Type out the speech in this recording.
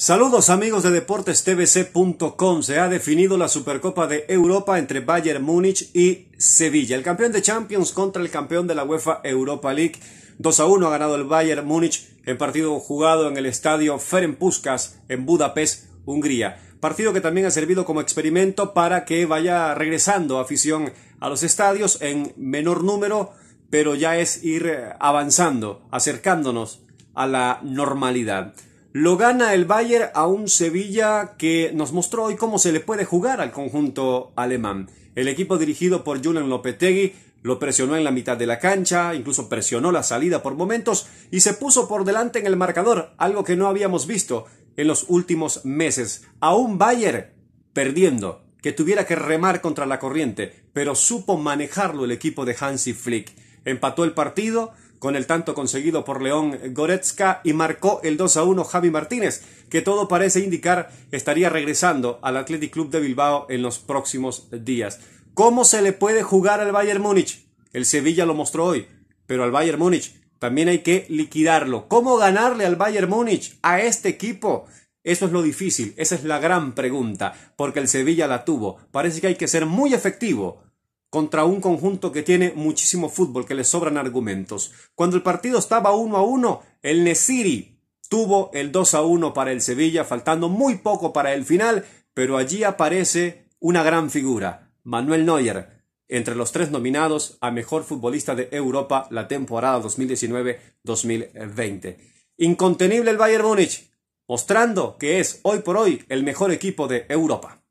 Saludos amigos de deportestvc.com. Se ha definido la Supercopa de Europa entre Bayern Múnich y Sevilla. El campeón de Champions contra el campeón de la UEFA Europa League. 2 a 1 ha ganado el Bayern Múnich en partido jugado en el estadio Ferenc Puskas en Budapest, Hungría. Partido que también ha servido como experimento para que vaya regresando afición a los estadios en menor número, pero ya es ir avanzando, acercándonos a la normalidad. Lo gana el Bayern a un Sevilla que nos mostró hoy cómo se le puede jugar al conjunto alemán. El equipo dirigido por Julian Lopetegui lo presionó en la mitad de la cancha, incluso presionó la salida por momentos y se puso por delante en el marcador, algo que no habíamos visto en los últimos meses. A un Bayern perdiendo, que tuviera que remar contra la corriente, pero supo manejarlo el equipo de Hansi Flick. Empató el partido, con el tanto conseguido por León Goretzka y marcó el 2 a 1 Javi Martínez, que todo parece indicar estaría regresando al Athletic Club de Bilbao en los próximos días. ¿Cómo se le puede jugar al Bayern Múnich? El Sevilla lo mostró hoy, pero al Bayern Múnich también hay que liquidarlo. ¿Cómo ganarle al Bayern Múnich a este equipo? Eso es lo difícil, esa es la gran pregunta, porque el Sevilla la tuvo. Parece que hay que ser muy efectivo contra un conjunto que tiene muchísimo fútbol, que le sobran argumentos. Cuando el partido estaba uno a uno, el Nesiri tuvo el 2 a 1 para el Sevilla, faltando muy poco para el final, pero allí aparece una gran figura, Manuel Neuer, entre los tres nominados a mejor futbolista de Europa la temporada 2019-2020. Incontenible el Bayern Múnich, mostrando que es hoy por hoy el mejor equipo de Europa.